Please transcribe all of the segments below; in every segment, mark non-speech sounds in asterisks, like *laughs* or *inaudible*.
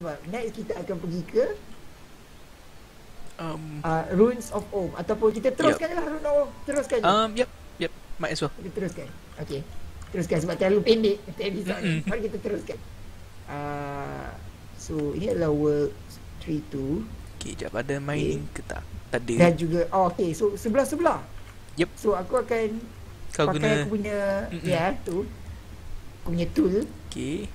Next kita akan pergi ke Um, uh, Runes of Om Ataupun kita teruskan yep. lah Runes of Om Teruskan je. Um, yep, yep, might as well. Kita teruskan. Okay. Teruskan sebab terlalu pendek episode ni. Mm-mm. Mari kita teruskan. Uh, So ini adalah World 3-2 Okay, jap. Ada mining ke tak? Tak ada. Dan juga Oh okay. So sebelah-sebelah. Yep. So aku akan Kau Pakai guna aku punya Mm-mm. Ya tu. Aku punya tool. Okay,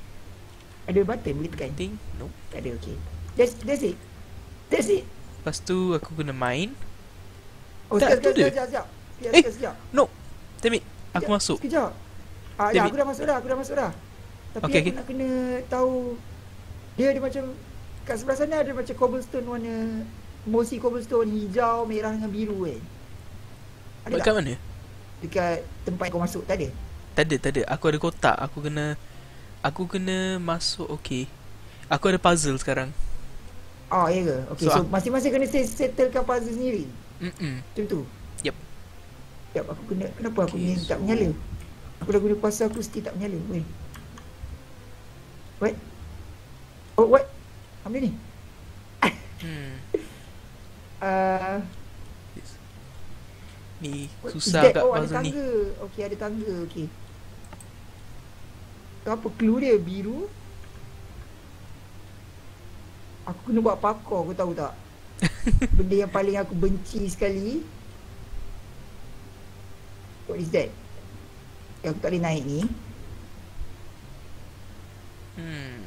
Ada button boleh tekan think no. Tak ada okay That's, that's it That's it Lepas tu aku guna mine. Oh Tak, sekejap sekejap sekejap Sekejap Eh. sekejap No. Damn it. Aku Sekejap, masuk. Sekejap. Ah, Damn ya, aku dah masuk dah, aku dah masuk dah. Tapi Okay, aku okay. nak kena tahu dia ada macam kat sebelah sana ada macam cobblestone warna mosi cobblestone hijau, merah dengan biru kan. Ada Dekat tak? mana? Dekat tempat kau masuk tak ada? Tak ada, tak ada. Aku ada kotak. Aku kena aku kena masuk okay. Aku ada puzzle sekarang. Oh, ya ke? Okay, so, So, aku- masing-masing kena set- settlekan puzzle sendiri. Mm-mm. Macam tu. Yep. Yep, aku kena kenapa aku Okay, ni tak so- menyala? Aku dah guna kuasa aku still tak menyala. Weh. What? Oh, what? Ambil ni. Hmm. Uh, *laughs* Ni susah kat oh, ada puzzle ni. tangga. Okey, ada tangga. Okey. Apa clue dia? Biru. Aku kena buat parkour, kau tahu tak? *laughs* Benda yang paling aku benci sekali. What is that? Yang aku tak boleh naik ni. Hmm.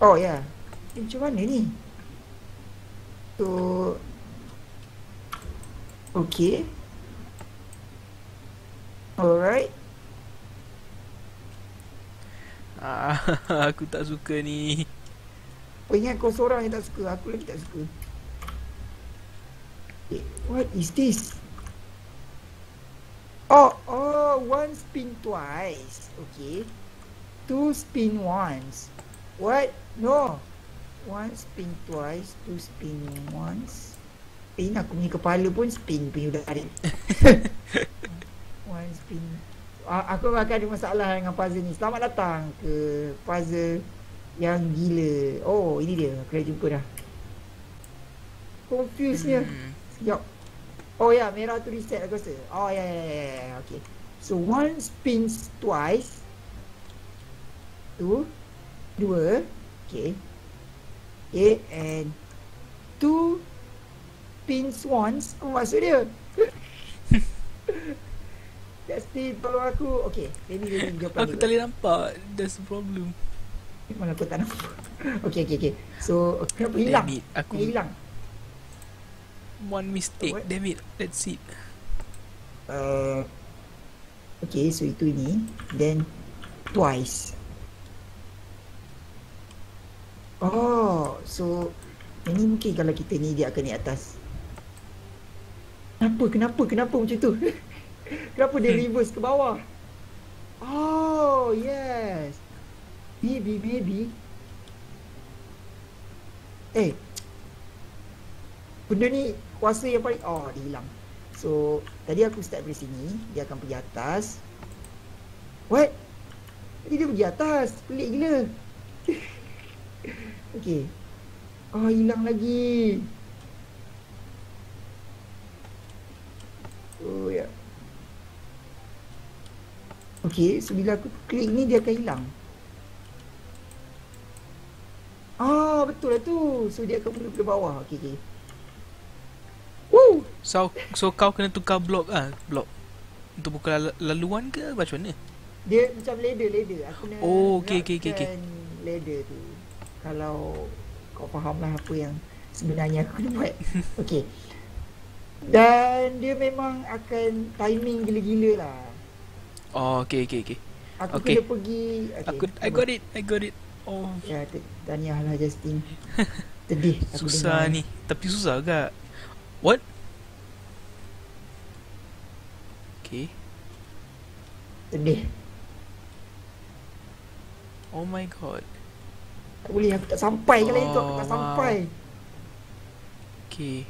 Oh, ya. Yeah. Macam mana ni? So... Okay. Alright. Ah, *laughs* aku tak suka ni. Oh ingat kau seorang yang tak suka Aku lagi tak suka. Eh, What is this? Oh, oh, one spin twice. Okay. Two spin once. What? No. One spin twice Two spin once. Eh aku punya kepala pun spin punya tarik. *laughs* One spin Aku akan ada masalah dengan puzzle ni Selamat datang ke puzzle yang gila. Oh, ini dia. Aku dah jumpa dah. Confuse-nya. Hmm. Sekejap. Oh ya, merah tu reset aku rasa. Oh ya ya ya ya. Okay. So one spins twice. Tu. Dua. Okay. Okay and two spins once. Apa maksud dia? That's it. Tolong aku. Okay. Ini dia jawapan Aku tak boleh nampak. That's the problem. Mana aku tak nampak. *laughs* Okay, okay, okay. So, kenapa hilang? It. Aku Dia hilang. one mistake. What? Damn it. That's it. Uh, okay, so itu ini. Then, twice. Oh, so ini mungkin kalau kita ni dia akan naik atas. Kenapa, kenapa, kenapa macam tu? *laughs* kenapa dia reverse ke bawah? Oh, yes. Maybe, maybe. Eh. Benda ni kuasa yang paling oh dia hilang. So, tadi aku start dari sini, dia akan pergi atas. What? Tadi dia pergi atas. Pelik gila. *laughs* okay. Oh, hilang lagi. Oh, ya. Yeah. Okay, so bila aku klik ni dia akan hilang. Ah, betul lah tu. So dia akan mula ke bawah. Okay, okay. Woo! So, so kau kena tukar blok ah, blok. Untuk buka lal- laluan ke macam mana? Dia macam ladder, ladder. Aku nak Oh, okey, okey, okey, okey. ladder tu. Kalau kau faham lah apa yang sebenarnya aku nak buat. *laughs* okay. Dan dia memang akan timing gila-gila lah. Oh, okay, okay, okay. Aku Okey. kena pergi. Okay. Aku, I got it, I got it. Oh, Ya, tahniah lah Justin. *laughs* Sedih susah dengar. ni. Tapi susah agak. What? Okay. Sedih. Oh my god. Tak boleh, aku tak sampai kali itu. Aku Oh, tak wow. sampai. Okay.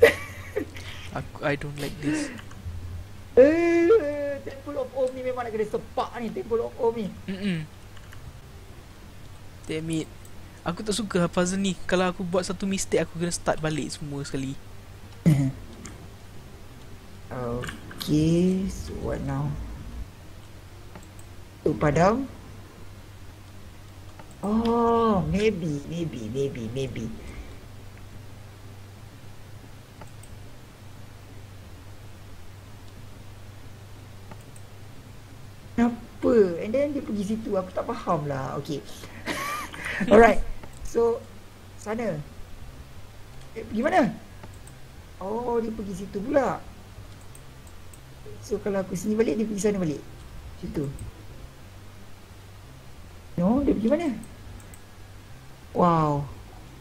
*laughs* Aku, I don't like this. Eh, Temple of Om ni memang nak kena sepak ni. Temple of Om ni. Mm-mm. Damn it. Aku tak suka puzzle ni. Kalau aku buat satu mistake aku kena start balik semua sekali. *laughs* Okay, so what now? Tu padam. Oh, maybe, maybe, maybe, maybe. Kenapa? And then dia pergi situ. Aku tak faham lah. Okay. *laughs* Alright. So, sana. Eh, pergi mana? Oh, dia pergi situ pula. So, kalau aku sini balik, dia pergi sana balik. Situ. No, dia pergi mana? Wow.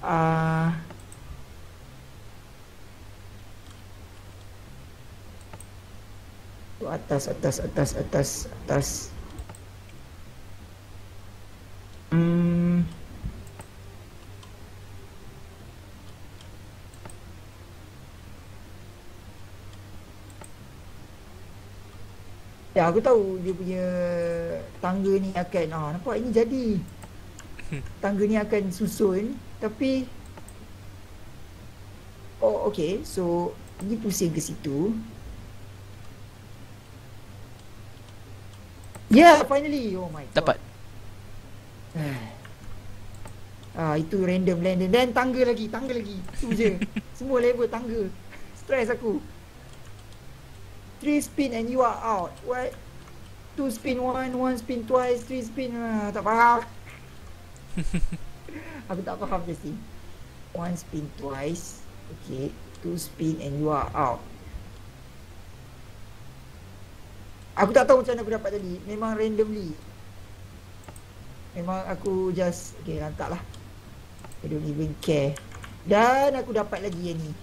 Ah. Uh, atas, atas, atas, atas, atas. Aku tahu dia punya tangga ni akan, ah, nampak ini jadi. Tangga ni akan susun, tapi Oh, okay. So, ini pusing ke situ. Yeah, finally. Oh my god. Dapat. *sighs* Ah, itu random random dan tangga lagi, tangga lagi. Tu je. *laughs* Semua level tangga. Stress aku. Three spin and you are out. What? Two spin one, one spin twice, three spin. Ah, tak faham. *laughs* aku tak faham je One spin twice. Okay. Two spin and you are out. Aku tak tahu macam mana aku dapat tadi. Memang randomly. Memang aku just Okay hantar lah I don't even care Dan aku dapat lagi yang ni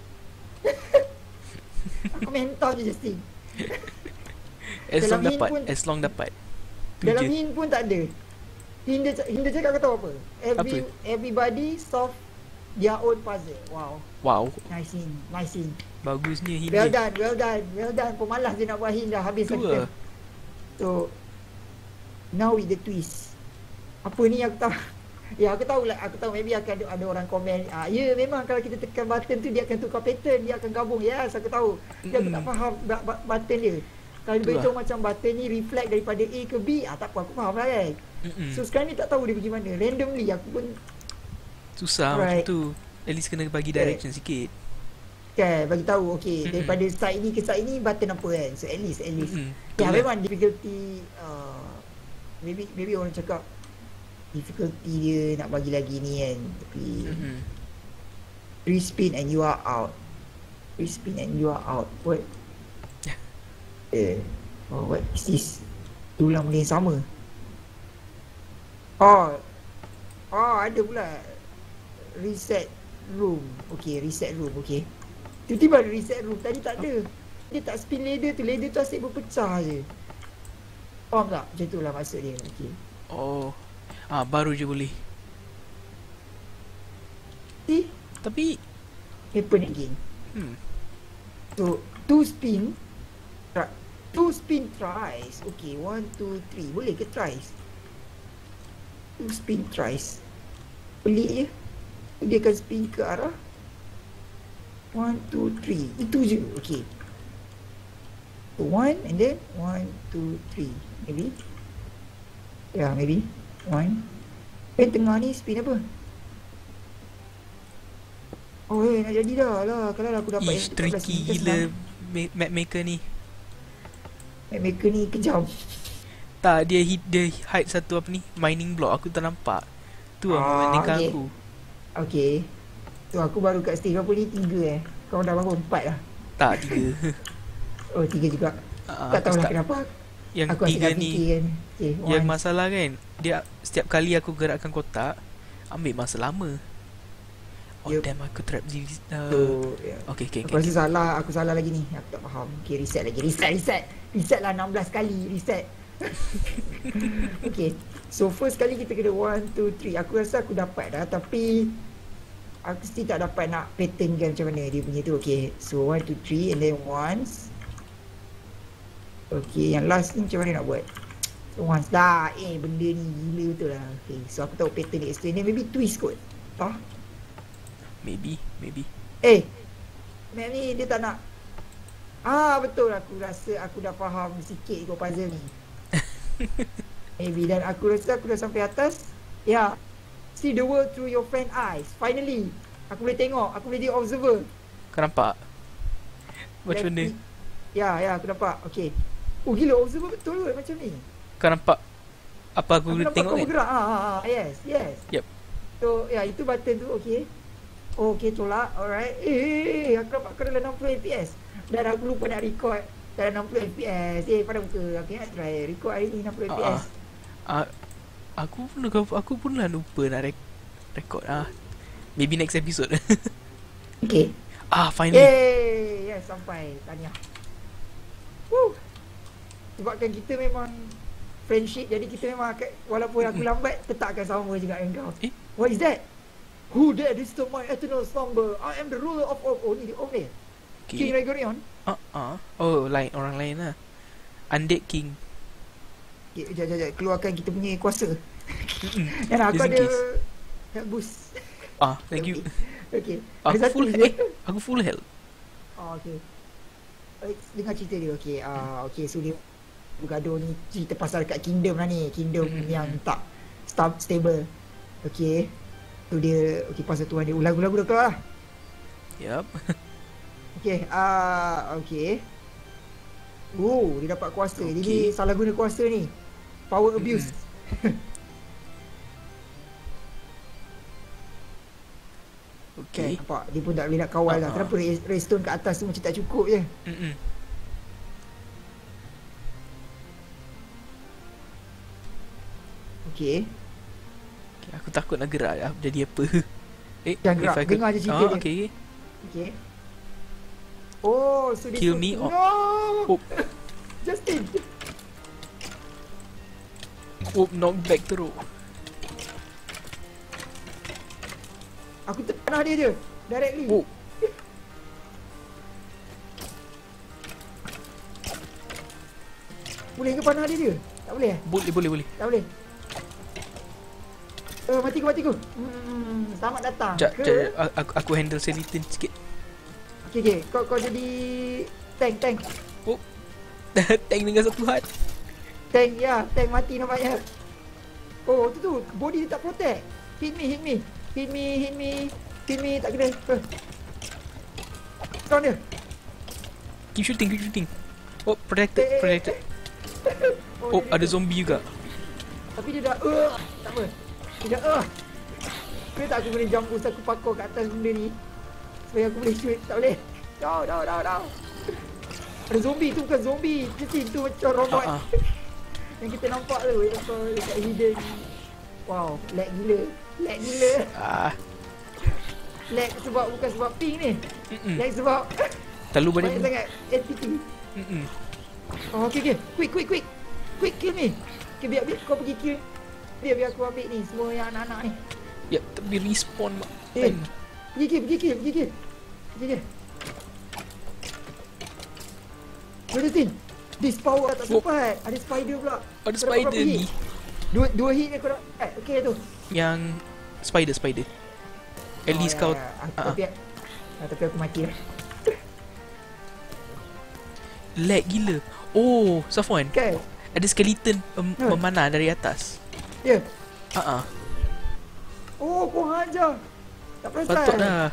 *laughs* Aku mental je Justin *laughs* As long dapat pun, As long dapat. Dalam hin pun tak ada. Hinda, Hinda cakap kau tahu apa? Every, apa? Everybody solve their own puzzle. Wow. Wow. Nice in Nice in Bagusnya Hinda Well done Well done Well done. Pemalas je nak buat Hinda Habis Tua. So Now with the twist. Apa ni aku tahu Ya aku tahu lah Aku tahu maybe akan ada, ada orang komen ah, Ya memang kalau kita tekan button tu Dia akan tukar pattern Dia akan gabung. Yes aku tahu. Dia aku tak faham button dia. Kalau dia beritahu macam button ni Reflect daripada A ke B ah, Tak apa aku faham lah kan? Mm-mm. So sekarang ni tak tahu dia pergi mana. Randomly aku pun Susah right. macam tu. At least kena bagi direction okay. sikit. Kan bagi tahu Okay Mm-mm. daripada side ni ke side ni Button apa kan? So at least at least. Ya memang difficulty uh, Maybe maybe orang cakap difficulty dia nak bagi lagi ni kan. Tapi mm-hmm. respin and you are out. Respin and you are out. What? *laughs* Eh oh what is this? Tulang benda yang sama? Oh oh ada pula. Reset room. Okay reset room okay tiba-tiba ada reset room. Tadi tak ada. Dia tak spin ladder tu. Ladder tu asyik berpecah je. Faham tak? Macam tu lah maksud dia. Okay oh Ah baru je boleh. Eh? Tapi happen again. Hmm. So two spin two spin tries. Okay, one, two, three. Boleh ke tries? Two spin tries. Pelik je. Dia akan spin ke arah. One, two, three. Itu je. Okay. So one and then one, two, three. Maybe. Yeah, maybe. One. Eh tengah ni spin apa? Oh eh nak jadi dah lah. Kalau aku dapat Ish, yang tricky gila Map maker ni. Map maker ni kejam. Tak dia hit dia hide satu apa ni? Mining block. Aku tak nampak. Tu lah ah, okay. aku? Okay. Tu aku baru kat stage berapa ni? Tiga eh. Kau dah bangun? Empat lah. Tak tiga. *laughs* Oh tiga juga. Uh, Tak tahu lah kenapa. Yang aku tiga ni kan. Okay, Yang masalah kan dia setiap kali aku gerakkan kotak ambil masa lama. Oh yep. damn aku trap di uh, so, yeah. Okay okay Aku okay, rasa okay. salah Aku salah lagi ni. Aku tak faham. Okay reset lagi Reset reset. Reset lah 16 kali Reset. *laughs* Okay So first kali kita kena 1, 2, 3 Aku rasa aku dapat dah Tapi Aku still tak dapat nak pattern kan macam mana dia punya tu. Okay So 1, 2, 3 And then once. Okay yang last ni macam mana nak buat once dah eh benda ni gila betul lah. Okay so aku tahu pattern dia explain dia. Maybe twist kot tah maybe maybe. Eh map ni dia tak nak. Ah betul. Aku rasa aku dah faham sikit kau puzzle ni. *laughs* Maybe. Dan aku rasa aku dah sampai atas. Ya. Yeah. see the world through your friend eyes. Finally. Aku boleh tengok. Aku boleh jadi observer. Kau nampak? Macam ni ya ya aku nampak. Okay. Oh gila. Observer betul ke macam ni kau nampak apa aku, aku tengok kau bergerak. Ah, ah, ah, yes yes. Yep so ya itu button tu okay. Oh, okay tolak. Alright. Eh, eh, eh, eh aku nampak kau dalam 60 fps dan aku lupa nak record dalam 60 fps eh pada muka. Aku nak try record hari ni 60 uh, fps uh, aku pun aku pun lah lupa nak rek- record ah. Maybe next episode. *laughs* Okay. Ah finally. Yay! yes sampai. Tanya Woo. sebabkan kita memang friendship jadi kita memang akan, walaupun aku lambat tetap akan sama juga dengan kau. Eh? What is that? Who dare disturb my eternal slumber? I am the ruler of all. Oh ni dia oh ni. Okay. King Regorion. Ah uh uh. Oh lain orang lain lah. Undead King. Okay, jap jap jap keluarkan kita punya kuasa. Dan *laughs* aku ada help boost. Ah, thank you. *laughs* Okay. Aku full health. Eh, aku full health. Oh, okay. Eh, dengar cerita dia. Okay. Ah, uh, okay. So dia bergaduh ni cerita pasal kat kingdom lah ni kingdom mm-hmm. yang tak stab, stable okay tu dia okay pasal tuan dia lagu-lagu dah keluar lah yep *laughs* okay ah uh, okay oh dia dapat kuasa okay. jadi salah guna kuasa ni power abuse mm-hmm. Okay. okay. Nampak dia pun tak boleh nak kawal uh-huh. lah. Kenapa redstone kat atas tu macam tak cukup je? Mm-mm. Okay. okay aku takut nak gerak ya. jadi apa. eh, Jangan gerak. Aku... Dengar je cerita oh, dia. Okay. okay. Oh, so Kill me. Oh. No! Oh. *laughs* Justin. Oh, knock back teruk. Aku terpanah dia je. Directly. Oh. Boleh ke panah dia je? Tak boleh eh? Boleh, boleh, boleh. Tak boleh. Oh, mati ku, mati ku. Hmm, selamat datang. Jap, jap, aku, aku handle Selitin sikit. Okay, okay. Kau, kau jadi tank, tank. Oh, *laughs* tank dengan satu hat. Tank, ya. Tank mati nampaknya. Oh, tu tu. Body dia tak protect. Hit me, hit me. Hit me, hit me. Hit me, tak kena. Uh. dia. Keep shooting, keep shooting. Oh, protected, eh, eh, protected. Eh. *laughs* oh, oh ada zombie juga. Tapi dia dah... Uh, tak apa. Tidak ah. Kenapa tak aku boleh jump boost aku pakor kat atas benda ni. Supaya aku boleh shoot Tak boleh? Dah dah dah dah Ada zombie tu bukan zombie. Jadi tu macam robot. Uh-huh. *laughs* Yang kita nampak tu Yang kau dekat hidden Wow Lag gila. Lag gila. Uh. Lag sebab bukan sebab ping ni. Mm-mm. Lag sebab *laughs* Terlalu banyak Banyak sangat ATP Mm-mm. Oh okay okay Quick quick quick. Quick kill me Okay biar, biar kau pergi kill dia biar aku ambil ni semua yang anak-anak ni. Ya, tapi respawn mak. Eh, pergi ke, pergi ke, pergi ke. Pergi ke. Boleh tin. This power tak oh. sempat. Ada spider pula. Ada spider ni. Dua dua hit ni kau dah. Eh, okey tu. Yang spider spider. At oh, least ya, kau ya. Aku, uh-huh. tapi, uh, tapi aku mati lah. Lag gila. Oh, Safwan. Okay. Ada skeleton um, memanah dari atas. Ya. Ha ah. Oh, kau hajar. Tak perasan. Patut dah.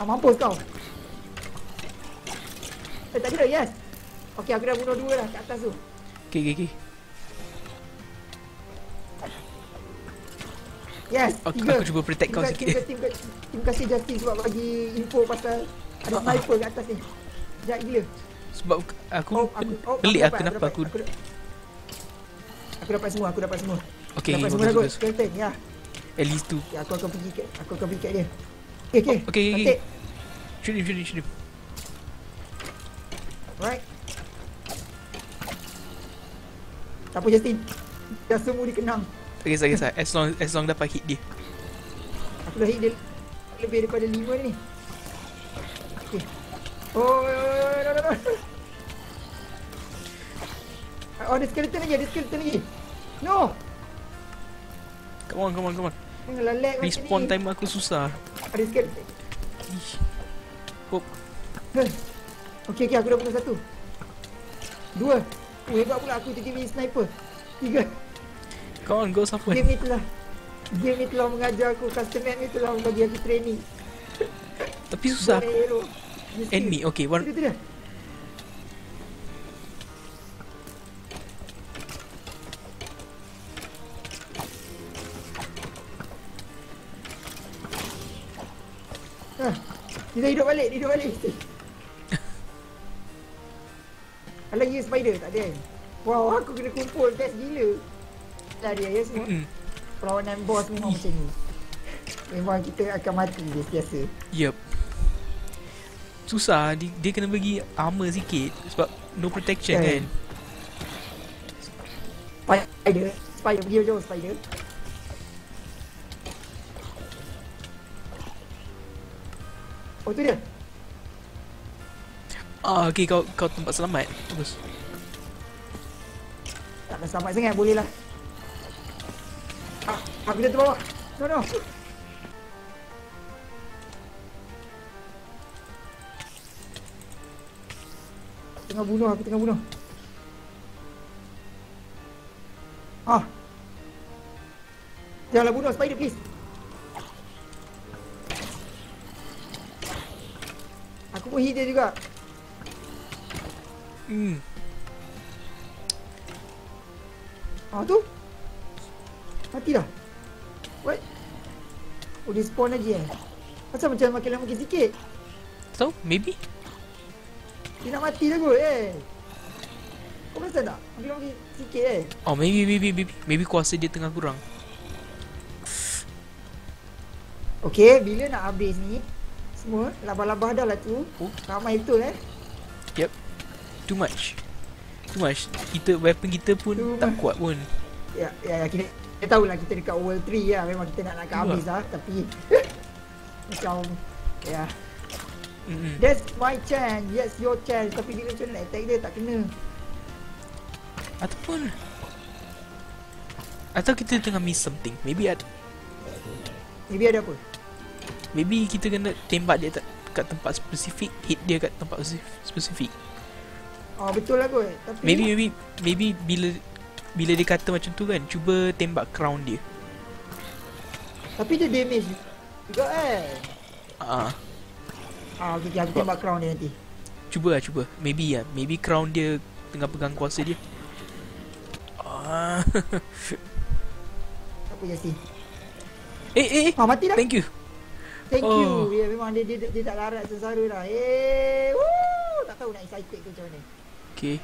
Ah, mampus kau. Eh, tak kira, yes. Okey, aku dah bunuh dua lah kat atas tu. Okey, okey, okey. Yes, aku, tiga. aku cuba protect kau sikit. Terima kasih Justin sebab bagi info pasal ada sniper kat atas ni. Sekejap gila. Sebab aku, oh, aku oh, Pelik aku, kenapa aku aku, aku dapat semua Aku dapat semua. Okay Dapat semua dah Skeleton ya. At least tu. Okay, Aku akan pergi kat Aku akan pergi kat dia. Okay okay oh, Okay okay Shoot him shoot him shoot him. Alright. Tak apa Justin. Dah semua dikenang. Okay saya kisah As long as long dapat hit dia. Aku dah hit dia Lebih daripada lima ni. Oh, oh, oh, no, no, no. Oh, ada skeleton lagi, ada skeleton lagi. No! Come on, come on, come on. Macam Respawn time aku susah. Ada skeleton. Huh. Okey, okey, aku dah bunuh satu. Dua. Oh, hebat pula aku mini sniper. Tiga. Come on, go Safwan. Game ni telah Game ni telah mengajar aku Custom map ni telah bagi aku training Tapi susah. Skill. Enemy, okay, one. Itu tu dia Ah, Dia dah hidup balik, dia hidup balik *laughs* Ada lagi spider, tak ada kan? Wow, aku kena kumpul, best gila Dah dia ya semua Mm-mm. Perlawanan boss memang macam ni Memang kita akan mati dia biasa Yup. Susah, dia, dia kena bagi armor sikit sebab no protection Kan. kan. Spider Spider pergi jauh spider Oh tu dia Ah, okay, kau kau tempat selamat. Bagus. Tak nak selamat sangat boleh lah ah, Aku dah terbawah No no Tengah bunuh aku tengah bunuh. Ah. Janganlah bunuh spider please. Aku pun hit dia juga. Hmm. Ah tu? Mati dah What? Oh dia spawn lagi eh. Macam macam makin lama makin sikit. Tahu? Maybe. Dia nak mati dah kot eh Kau perasan tak? Lama makin sikit eh Oh, maybe maybe maybe maybe kuasa dia tengah kurang. Okay bila nak habis ni Semua labah-labah dah lah tu Oh. Ramai betul eh Yep. Too much. Too much. Kita weapon kita pun Too tak much. kuat pun. Ya, ya, ya kita, kita tahulah kita dekat world 3 lah Memang kita nak nak habis lah Tapi *laughs* Macam Ya That's my chance. Yes your chance. Tapi dia macam nak attack dia tak kena. Ataupun atau kita tengah miss something. Maybe at, Maybe ada apa? Maybe kita kena tembak dia tak kat tempat spesifik, hit dia kat tempat spesif- spesifik. Oh betul lah kot. Tapi Maybe maybe maybe bila bila dia kata macam tu kan, cuba tembak crown dia. Tapi dia damage juga eh? Ah, Ah okay aku tembak crown dia nanti cuba lah cuba. Maybe ya, maybe crown dia tengah pegang kuasa dia. Ah. *laughs* Apa Justin eh eh eh. Ah mati dah Thank you. Thank Oh. you Ya memang dia, dia, dia, dia tak larat sengsara dah Eh woo, Tak tahu nak excited ke macam mana Okay.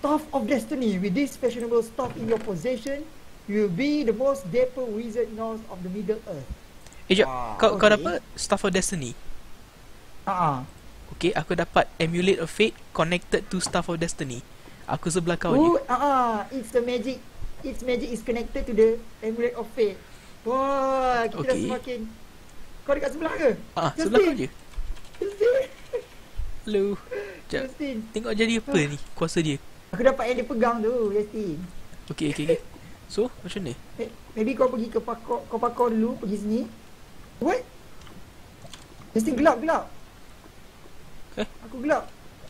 Staff of Destiny With this fashionable staff in your possession You will be the most dapper wizard north of the Middle Earth Eh jap, Ah, kau kau okay. dapat Staff of Destiny. Ah, Okay, aku dapat Amulet of Fate connected to Staff of Destiny. Aku sebelah kau Oh, je. ah, ah, it's the magic. Its magic is connected to the amulet of fate. Wah, kita dah Okay. semakin. Kau dekat sebelah ke? Ah, Justin. sebelah kau je. Justin. Hello. Jap, Justin. tengok jadi apa ni kuasa dia. Aku dapat yang dia pegang tu, Justin. Okay, okay, okay. So, macam ni? Eh, Maybe kau pergi ke pakor, kau pakor dulu, pergi sini. What? Justin gelap, gelap. Aku gelap.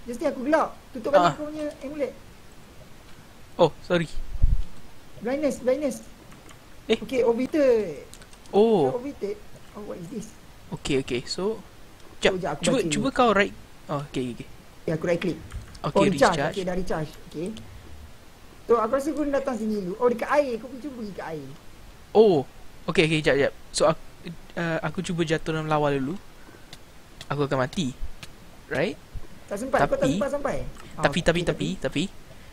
Justin aku gelap. Tutup Ah. balik kau punya amulet. Oh, sorry. Blindness, blindness. Eh? Okay, orbiter. Oh, Orbiter. Oh, what is this? okay, okay. So, jap, Sekejap, aku cuba baca cuba dulu. kau right. Oh, okay, okay. Okay, aku right click. Okay, oh, recharge. recharge. Okay, dah recharge. Okay. So, aku rasa kau datang sini dulu. Oh, dekat air. Kau pergi cuba pergi ke air. Oh, okay, okay, jap, jap. So, aku, uh, aku cuba jatuh dalam lawa dulu. Aku akan mati. Right? Tak sempat. kau tak Tapi- sempat sampai. Ah, tapi, tapi, tapi, tapi.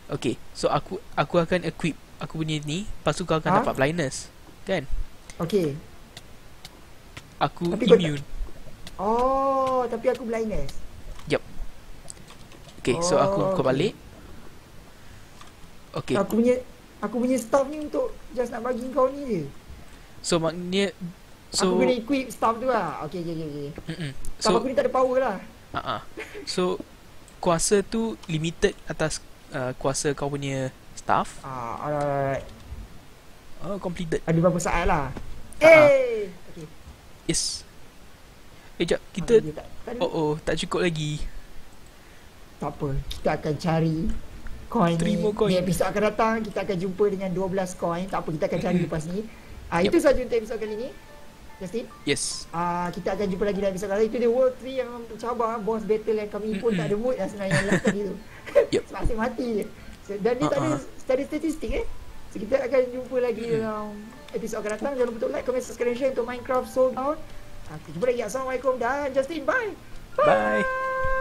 Okay, so aku aku akan equip aku punya ni. Lepas tu kau akan Ha? dapat blindness. Kan? Okay. Aku Tapi tak- immune. Oh, tapi aku blindness. Okay, so aku Oh, kau okay. balik. Okay, Aku punya aku punya staff ni untuk just nak bagi kau ni je. so maknanya So, aku kena equip staff tu lah. Okay, okay, okay. okay. mm-mm. Staff so aku ni tak ada power lah. Uh-uh. *laughs* So kuasa tu limited atas uh, kuasa kau punya staff. Ah, alright. Oh, completed. Ada berapa saat lah. Ah, ah. Eh, okay. Yes. Eh, jap. Kita... Ah, tak, tak, Oh, oh. Tak cukup lagi. tak apa. Kita akan cari coin Three ni. more coin. Ni episod akan datang. Kita akan jumpa dengan 12 coin. Tak apa, kita akan cari *coughs* lepas ni. Ah, Yep. Itu sahaja untuk episod kali ni. Justin. Yes. Ah, kita akan jumpa lagi dalam episod kali Itu dia World 3 yang mencabar boss battle yang kami pun tak ada mood lah sebenarnya yang last tadi tu. *laughs* Yep. Asyik mati je. So, dan dia tak ada Uh-uh. tak ada statistik eh. So kita akan jumpa lagi Mm-mm. dalam episod akan datang. Jangan lupa untuk like, comment, subscribe, share untuk Minecraft Soul Down. Ah, kita jumpa lagi. Assalamualaikum dan Justin. Bye. Bye.